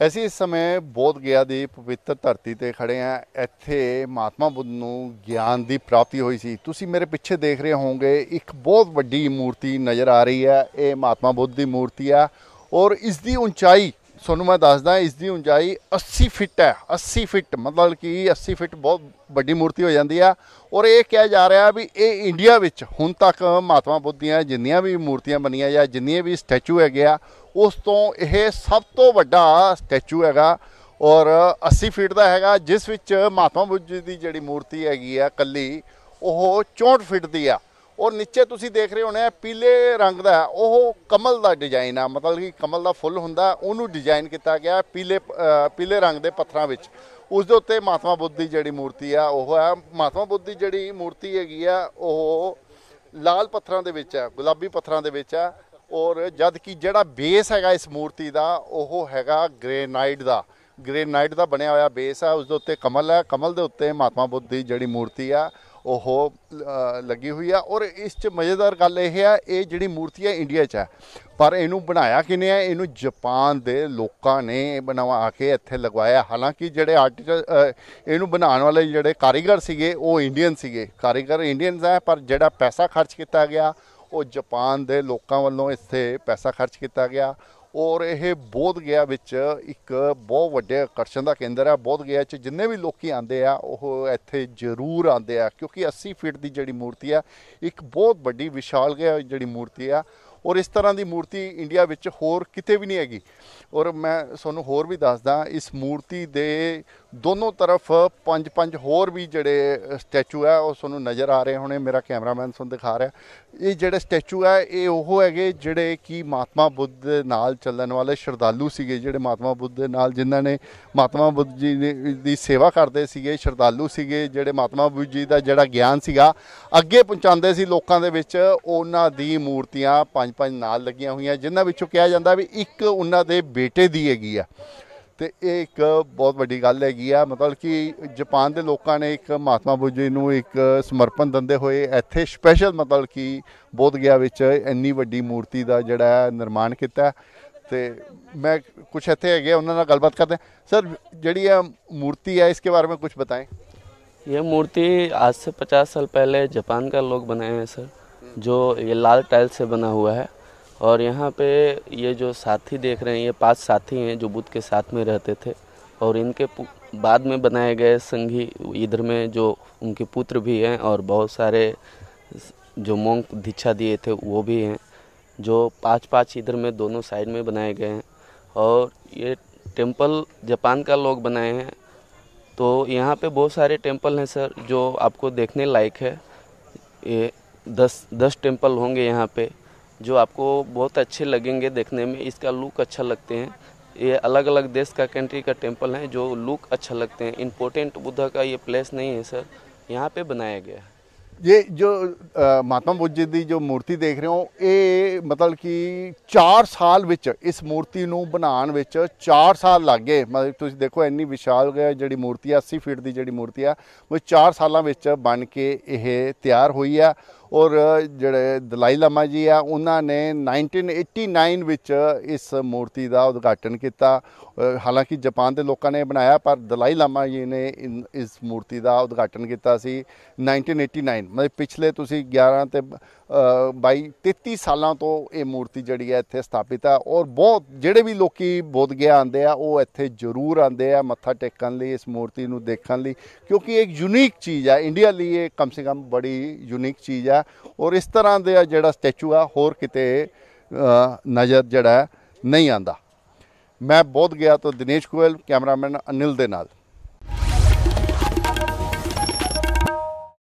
ਅਸੀਂ ਇਸ ਸਮੇਂ ਬੋਧ ਗਿਆ ਦੀ ਪਵਿੱਤਰ ਧਰਤੀ ਤੇ ਖੜੇ ਆ ਇੱਥੇ ਮਹਾਤਮਾ ਬੁੱਧ ਨੂੰ ਗਿਆਨ ਦੀ ਪ੍ਰਾਪਤੀ ਹੋਈ ਸੀ। ਤੁਸੀਂ ਮੇਰੇ ਪਿੱਛੇ ਦੇਖ ਰਹੇ ਹੋਵੋਗੇ, ਇੱਕ ਬਹੁਤ ਵੱਡੀ ਮੂਰਤੀ ਨਜ਼ਰ ਆ ਰਹੀ ਹੈ। ਇਹ ਮਹਾਤਮਾ ਬੁੱਧ ਦੀ ਮੂਰਤੀ ਆ ਔਰ ਇਸ ਦੀ ਉਚਾਈ, ਤੁਹਾਨੂੰ ਮੈਂ ਦੱਸਦਾ, ਇਸ ਦੀ ਉਚਾਈ 80 ਫਿਟ ਹੈ। 80 ਫਿਟ, ਮਤਲਬ ਕਿ 80 ਫਿਟ ਬਹੁਤ ਵੱਡੀ ਮੂਰਤੀ ਹੋ ਜਾਂਦੀ ਆ। ਔਰ ਇਹ ਕਿਹਾ ਜਾ ਰਿਹਾ ਵੀ ਇਹ ਇੰਡੀਆ ਵਿੱਚ ਹੁਣ ਤੱਕ ਮਹਾਤਮਾ ਬੁੱਧ ਦੀਆਂ ਜਿੰਨੀਆਂ ਵੀ ਮੂਰਤੀਆਂ ਬਣੀਆਂ ਜਾਂ ਜਿੰਨੀਆਂ ਵੀ ਸਟੈਚੂ ਹੈਗੇ ਆ ਉਸ ਤੋਂ ਇਹ ਸਭ ਤੋਂ ਵੱਡਾ ਸਟੈਚੂ ਹੈਗਾ ਔਰ 80 ਫੀਟ ਦਾ ਹੈਗਾ, ਜਿਸ ਵਿੱਚ ਮਹਾਤਮਾ ਬੁੱਧ ਜੀ ਦੀ ਜਿਹੜੀ ਮੂਰਤੀ ਹੈਗੀ ਆ ਕੱਲੀ, ਉਹ 64 ਫੀਟ ਦੀ ਆ। ਔਰ ਨੀਚੇ ਤੁਸੀਂ ਦੇਖ ਰਹੇ ਹੋਣੇ ਪੀਲੇ ਰੰਗ ਦਾ, ਉਹ ਕਮਲ ਦਾ ਡਿਜ਼ਾਈਨ ਆ। ਮਤਲਬ ਕਿ ਕਮਲ ਦਾ ਫੁੱਲ ਹੁੰਦਾ, ਉਹਨੂੰ ਡਿਜ਼ਾਈਨ ਕੀਤਾ ਗਿਆ ਪੀਲੇ ਪੀਲੇ ਰੰਗ ਦੇ ਪੱਥਰਾਂ ਵਿੱਚ। ਉਸ ਦੇ ਉੱਤੇ ਮਹਾਤਮਾ ਬੁੱਧ ਦੀ ਜਿਹੜੀ ਮੂਰਤੀ ਆ, ਉਹ ਹੈ ਮਹਾਤਮਾ ਬੁੱਧ ਦੀ ਜਿਹੜੀ ਮੂਰਤੀ ਹੈਗੀ ਆ, ਉਹ ਲਾਲ ਪੱਥਰਾਂ ਦੇ ਵਿੱਚ ਹੈ ਗੁਲਾਬੀ ਪੱਥਰਾਂ ਦੇ ਵਿੱਚ ਹੈ ਔਰ ਜਦ ਕਿ ਜਿਹੜਾ ਬੇਸ ਹੈਗਾ ਇਸ ਮੂਰਤੀ ਦਾ, ਉਹ ਹੈਗਾ ਗ੍ਰੇਨਾਈਟ ਦਾ। ਗ੍ਰੇਨਾਈਟ ਦਾ ਬਣਿਆ ਹੋਇਆ ਬੇਸ ਹੈ ਉਸ ਦੇ ਉੱਤੇ ਕਮਲ ਹੈ। ਕਮਲ ਦੇ ਉੱਤੇ ਮਹਾਤਮਾ ਬੁੱਧ ਦੀ ਜਿਹੜੀ ਮੂਰਤੀ ਆ, ਉਹ ਲੱਗੀ ਹੋਈ ਆ। ਔਰ ਇਸ 'ਚ ਮਜ਼ੇਦਾਰ ਗੱਲ ਇਹ ਹੈ ਇਹ ਜਿਹੜੀ ਮੂਰਤੀ ਹੈ ਇੰਡੀਆ 'ਚ ਹੈ ਪਰ ਇਹਨੂੰ ਬਣਾਇਆ ਕਿਨੇ ਹੈ ਇਹਨੂੰ ਜਾਪਾਨ ਦੇ ਲੋਕਾਂ ਨੇ ਬਣਵਾ ਕੇ ਇੱਥੇ ਲਗਵਾਇਆ। ਹਾਲਾਂਕਿ ਜਿਹੜੇ ਆਰਟਿਸਟ ਇਹਨੂੰ ਬਣਾਉਣ ਵਾਲੇ ਜਿਹੜੇ ਕਾਰੀਗਰ ਸੀਗੇ, ਉਹ ਇੰਡੀਅਨ ਸੀਗੇ। ਕਾਰੀਗਰ ਇੰਡੀਅਨਸ ਹੈ ਪਰ ਜਿਹੜਾ ਪੈਸਾ ਖਰਚ ਕੀਤਾ ਗਿਆ ਉਹ ਜਾਪਾਨ ਦੇ ਲੋਕਾਂ ਵੱਲੋਂ ਇੱਥੇ ਪੈਸਾ ਖਰਚ ਕੀਤਾ ਗਿਆ ਔਰ ਇਹ ਬੋਧ ਗਿਆ ਵਿੱਚ ਇੱਕ ਬਹੁਤ ਵੱਡੇ ਆਕਰਸ਼ਣ ਦਾ ਕੇਂਦਰ ਹੈ ਬੋਧ ਗਿਆ ਚ ਜਿੰਨੇ ਵੀ ਲੋਕੀ ਆਂਦੇ ਆ, ਉਹ ਇੱਥੇ ਜ਼ਰੂਰ ਆਂਦੇ ਆ ਕਿਉਂਕਿ 80 ਫੀਟ ਦੀ ਜਿਹੜੀ ਮੂਰਤੀ ਆ, ਇੱਕ ਬਹੁਤ ਵੱਡੀ ਵਿਸ਼ਾਲ ਗਿਆ ਜਿਹੜੀ ਮੂਰਤੀ ਆ। ਔਰ ਇਸ ਤਰ੍ਹਾਂ ਦੀ ਮੂਰਤੀ ਇੰਡੀਆ ਵਿੱਚ ਹੋਰ ਕਿਤੇ ਵੀ ਨਹੀਂ ਹੈਗੀ। ਔਰ ਮੈਂ ਤੁਹਾਨੂੰ ਹੋਰ ਵੀ ਦੱਸਦਾ, ਇਸ ਮੂਰਤੀ ਦੇ ਦੋਨੋਂ ਤਰਫ ਪੰਜ ਪੰਜ ਹੋਰ ਵੀ ਜਿਹੜੇ ਸਟੈਚੂ ਹੈ ਉਹ ਤੁਹਾਨੂੰ ਨਜ਼ਰ ਆ ਰਹੇ ਹੋਣੇ, ਮੇਰਾ ਕੈਮਰਾਮੈਨ ਤੁਹਾਨੂੰ ਦਿਖਾ ਰਿਹਾ। ਇਹ ਜਿਹੜੇ ਸਟੈਚੂ ਹੈ ਇਹ ਉਹ ਹੈਗੇ ਜਿਹੜੇ ਕਿ ਮਹਾਤਮਾ ਬੁੱਧ ਦੇ ਨਾਲ ਚੱਲਣ ਵਾਲੇ ਸ਼ਰਧਾਲੂ ਸੀਗੇ, ਜਿਹੜੇ ਮਹਾਤਮਾ ਬੁੱਧ ਦੇ ਨਾਲ, ਜਿਨ੍ਹਾਂ ਨੇ ਮਹਾਤਮਾ ਬੁੱਧ ਜੀ ਦੀ ਸੇਵਾ ਕਰਦੇ ਸੀਗੇ, ਸ਼ਰਧਾਲੂ ਸੀਗੇ, ਜਿਹੜੇ ਮਹਾਤਮਾ ਬੁੱਧ ਜੀ ਦਾ ਜਿਹੜਾ ਗਿਆਨ ਸੀਗਾ, ਅੱਗੇ ਪਹੁੰਚਾਉਂਦੇ ਸੀ ਲੋਕਾਂ ਦੇ ਵਿੱਚ, ਉਹਨਾਂ ਦੀ ਮੂਰਤੀਆਂ ਪੰਜ ਪੰਜ ਨਾਲ ਲੱਗੀਆਂ ਹੋਈਆਂ, ਜਿਨ੍ਹਾਂ ਵਿੱਚੋਂ ਕਿਹਾ ਜਾਂਦਾ ਵੀ ਇੱਕ ਉਹਨਾਂ ਦੇ ਬੇਟੇ ਦੀ ਹੈਗੀ ਆ। ਤੇ ਇਹ ਇੱਕ ਬਹੁਤ ਵੱਡੀ ਗੱਲ ਹੈਗੀ ਆ ਮਤਲਬ ਕਿ ਜਾਪਾਨ ਦੇ ਲੋਕਾਂ ਨੇ ਇੱਕ ਮਹਾਤਮਾ ਬੁੱਧ ਜੀ ਨੂੰ ਇੱਕ ਸਮਰਪਣ ਦਿੰਦੇ ਹੋਏ ਇੱਥੇ ਸਪੈਸ਼ਲ ਮਤਲਬ ਕਿ ਬੋਧ ਗਿਆ ਵਿੱਚ ਇੰਨੀ ਵੱਡੀ ਮੂਰਤੀ ਦਾ ਜਿਹੜਾ ਹੈ ਨਿਰਮਾਣ ਕੀਤਾ ਹੈ। ਤੇ ਮੈਂ ਕੁਝ ਇੱਥੇ ਹੈਗੇ ਆ, ਉਹਨਾਂ ਨਾਲ ਗੱਲਬਾਤ ਕਰਦੇ ਹਾਂ। ਸਰ ਜਿਹੜੀ ਇਹ ਮੂਰਤੀ ਹੈ ਇਸਕੇ ਬਾਰੇ में कुछ बताएं ये मूर्ति आज से पचास साल पहले जापान का लोग बनाए हैं सर जो ये लाल टाइल से बना हुआ है और यहाँ पे ये जो साथी देख रहे हैं, ये पाँच साथी हैं जो बुद्ध के साथ में रहते थे और इनके बाद में बनाए गए संघी इधर में जो उनके पुत्र भी हैं और बहुत सारे जो मोंक दीक्षा दिए थे वो भी हैं, जो पाँच पाँच इधर में दोनों साइड में बनाए गए हैं। और ये टेंपल जापान का लोग बनाए हैं। तो यहाँ पे बहुत सारे टेंपल हैं सर, जो आपको देखने लायक है। ये दस दस टेंपल होंगे यहाँ पे। जो आपको बहुत अच्छे लगेंगे देखने में, इसका लुक अच्छा लगते हैं। ये अलग अलग देश का कंट्री का टेंपल है जो लुक अच्छा लगते हैं। इम्पोर्टेंट बुद्धा का ये प्लेस नहीं है सर यहाँ पे बनाया गया है। ये जो ਮਹਾਤਮਾ ਬੁੱਧ ਜੀ ਦੀ ਜੋ ਮੂਰਤੀ ਦੇਖ ਰਹੇ ਹੋ ਇਹ ਮਤਲਬ ਕਿ 4 ਸਾਲ ਵਿੱਚ ਇਸ ਮੂਰਤੀ ਨੂੰ ਬਣਾਉਣ ਵਿੱਚ 4 ਸਾਲ ਲੱਗ ਗਏ ਮਤਲਬ ਤੁਸੀਂ ਦੇਖੋ ਇੰਨੀ ਵਿਸ਼ਾਲ ਜਿਹੜੀ ਮੂਰਤੀ ਆ 80 ਫੀਟ ਦੀ ਜਿਹੜੀ ਮੂਰਤੀ ਆ ਉਹ 4 ਸਾਲਾਂ ਵਿੱਚ ਬਣ ਕੇ ਇਹ ਤਿਆਰ ਹੋਈ ਆ ਔਰ ਜਿਹੜੇ ਦਲਾਈ ਲਾਮਾ ਜੀ ਆ ਉਹਨਾਂ ਨੇ 1989 ਵਿੱਚ ਇਸ ਮੂਰਤੀ ਦਾ ਉਦਘਾਟਨ ਕੀਤਾ ਹਾਲਾਂਕਿ ਜਾਪਾਨ ਦੇ ਲੋਕਾਂ ਨੇ ਬਣਾਇਆ ਪਰ ਦਲਾਈ ਲਾਮਾ ਜੀ ਨੇ ਇਸ ਮੂਰਤੀ ਦਾ ਉਦਘਾਟਨ ਕੀਤਾ ਸੀ 1989 ਮਤਲਬ ਪਿਛਲੇ ਤੁਸੀਂ 11 ਤੇ ਅ, 22 33 ਸਾਲਾਂ ਤੋਂ ਇਹ ਮੂਰਤੀ ਜਿਹੜੀ ਹੈ ਇੱਥੇ ਸਥਾਪਿਤ ਹੈ ਔਰ ਬਹੁਤ ਜਿਹੜੇ ਵੀ ਲੋਕੀ ਬੋਧ ਗਿਆ ਆਉਂਦੇ ਆ ਉਹ ਇੱਥੇ ਜ਼ਰੂਰ ਆਉਂਦੇ ਆ ਮੱਥਾ ਟੇਕਣ ਲਈ ਇਸ ਮੂਰਤੀ ਨੂੰ ਦੇਖਣ ਲਈ ਕਿਉਂਕਿ ਇਹ ਇੱਕ ਯੂਨੀਕ ਚੀਜ਼ ਹੈ ਇੰਡੀਆ ਲਈ ਇਹ ਕਮ ਸੇ ਕਮ ਬੜੀ ਯੂਨੀਕ ਚੀਜ਼ ਹੈ ਔਰ ਇਸ ਤਰ੍ਹਾਂ ਦਾ ਜਿਹੜਾ ਸਟੈਚੂ ਆ ਹੋਰ ਕਿਤੇ ਨਜ਼ਰ ਜਿਹੜਾ ਨਹੀਂ ਆਂਦਾ ਮੈਂ ਬੋਧ ਗਿਆ ਤੋਂ ਦਿਨੇਸ਼ ਗੋਇਲ ਕੈਮਰਾਮੈਨ ਅਨਿਲ ਦੇ ਨਾਲ।